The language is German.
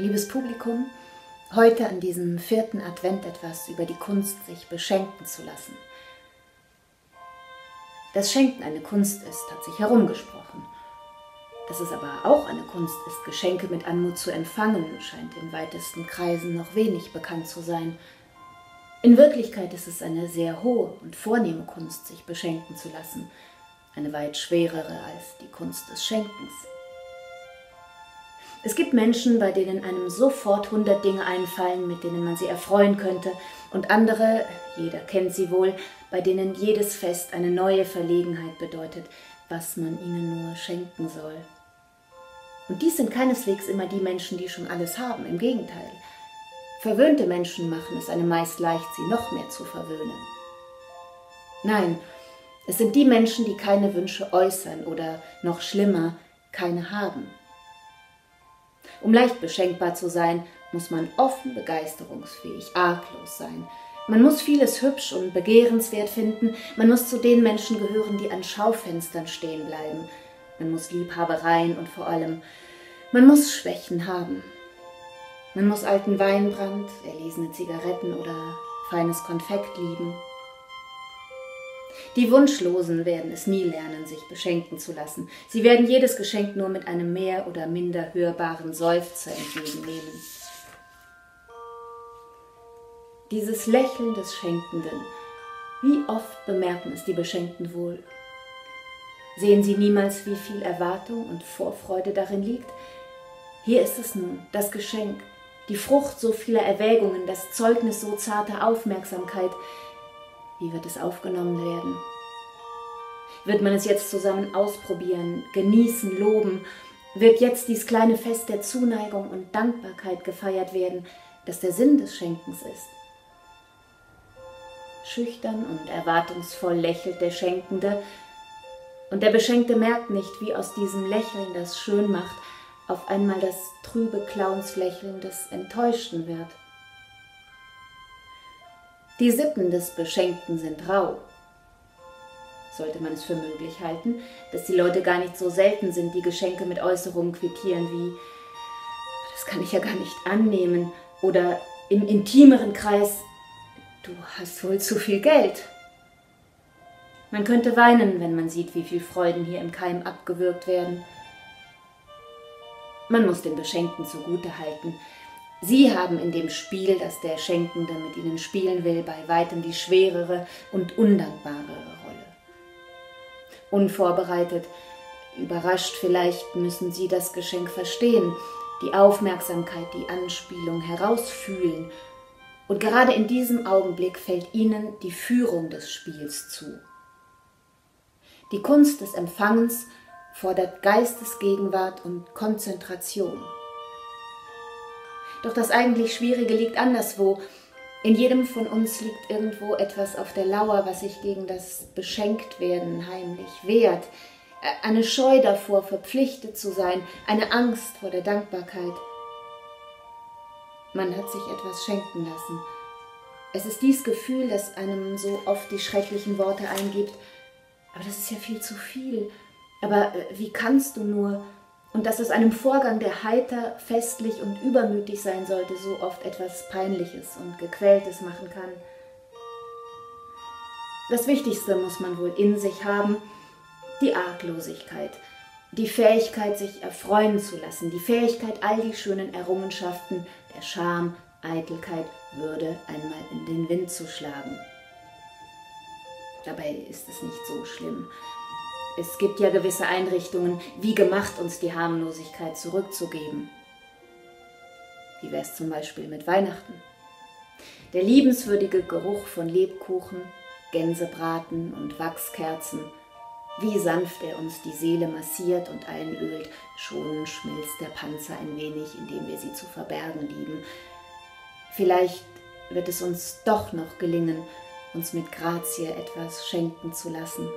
Liebes Publikum, heute an diesem vierten Advent etwas über die Kunst, sich beschenken zu lassen. Dass Schenken eine Kunst ist, hat sich herumgesprochen. Dass es aber auch eine Kunst ist, Geschenke mit Anmut zu empfangen, scheint in weitesten Kreisen noch wenig bekannt zu sein. In Wirklichkeit ist es eine sehr hohe und vornehme Kunst, sich beschenken zu lassen, eine weit schwerere als die Kunst des Schenkens. Es gibt Menschen, bei denen einem sofort hundert Dinge einfallen, mit denen man sie erfreuen könnte, und andere, jeder kennt sie wohl, bei denen jedes Fest eine neue Verlegenheit bedeutet, was man ihnen nur schenken soll. Und dies sind keineswegs immer die Menschen, die schon alles haben, im Gegenteil. Verwöhnte Menschen machen es einem meist leicht, sie noch mehr zu verwöhnen. Nein, es sind die Menschen, die keine Wünsche äußern oder noch schlimmer, keine haben. Um leicht beschenkbar zu sein, muss man offen, begeisterungsfähig, arglos sein. Man muss vieles hübsch und begehrenswert finden, man muss zu den Menschen gehören, die an Schaufenstern stehen bleiben. Man muss Liebhabereien und vor allem, man muss Schwächen haben. Man muss alten Weinbrand, erlesene Zigaretten oder feines Konfekt lieben. Die Wunschlosen werden es nie lernen, sich beschenken zu lassen. Sie werden jedes Geschenk nur mit einem mehr oder minder hörbaren Seufzer entgegennehmen. Dieses Lächeln des Schenkenden, wie oft bemerken es die Beschenkten wohl? Sehen sie niemals, wie viel Erwartung und Vorfreude darin liegt? Hier ist es nun, das Geschenk, die Frucht so vieler Erwägungen, das Zeugnis so zarter Aufmerksamkeit, wie wird es aufgenommen werden? Wird man es jetzt zusammen ausprobieren, genießen, loben? Wird jetzt dies kleine Fest der Zuneigung und Dankbarkeit gefeiert werden, das der Sinn des Schenkens ist? Schüchtern und erwartungsvoll lächelt der Schenkende, und der Beschenkte merkt nicht, wie aus diesem Lächeln, das schön macht, auf einmal das trübe Clownslächeln des Enttäuschten wird. Die Sitten des Beschenkten sind rau. Sollte man es für möglich halten, dass die Leute gar nicht so selten sind, die Geschenke mit Äußerungen quittieren wie das kann ich ja gar nicht annehmen oder im intimeren Kreis du hast wohl zu viel Geld. Man könnte weinen, wenn man sieht, wie viel Freuden hier im Keim abgewürgt werden. Man muss den Beschenkten zugute halten, Sie haben in dem Spiel, das der Schenkende mit ihnen spielen will, bei weitem die schwerere und undankbarere Rolle. Unvorbereitet, überrascht vielleicht, müssen Sie das Geschenk verstehen, die Aufmerksamkeit, die Anspielung herausfühlen, und gerade in diesem Augenblick fällt Ihnen die Führung des Spiels zu. Die Kunst des Empfangens fordert Geistesgegenwart und Konzentration. Doch das eigentlich Schwierige liegt anderswo. In jedem von uns liegt irgendwo etwas auf der Lauer, was sich gegen das Beschenktwerden heimlich wehrt. Eine Scheu davor, verpflichtet zu sein, eine Angst vor der Dankbarkeit. Man hat sich etwas schenken lassen. Es ist dies Gefühl, das einem so oft die schrecklichen Worte eingibt. Aber das ist ja viel zu viel. Aber äh, wie kannst du nur? Und dass es einem Vorgang, der heiter, festlich und übermütig sein sollte, so oft etwas Peinliches und Gequältes machen kann. Das Wichtigste muss man wohl in sich haben, die Arglosigkeit, die Fähigkeit, sich erfreuen zu lassen, die Fähigkeit, all die schönen Errungenschaften der Scham, Eitelkeit, Würde einmal in den Wind zu schlagen. Dabei ist es nicht so schlimm. Es gibt ja gewisse Einrichtungen, wie gemacht, uns die Harmlosigkeit zurückzugeben. Wie wäre es zum Beispiel mit Weihnachten? Der liebenswürdige Geruch von Lebkuchen, Gänsebraten und Wachskerzen, wie sanft er uns die Seele massiert und einölt, schon schmilzt der Panzer ein wenig, indem wir sie zu verbergen lieben. Vielleicht wird es uns doch noch gelingen, uns mit Grazie etwas schenken zu lassen.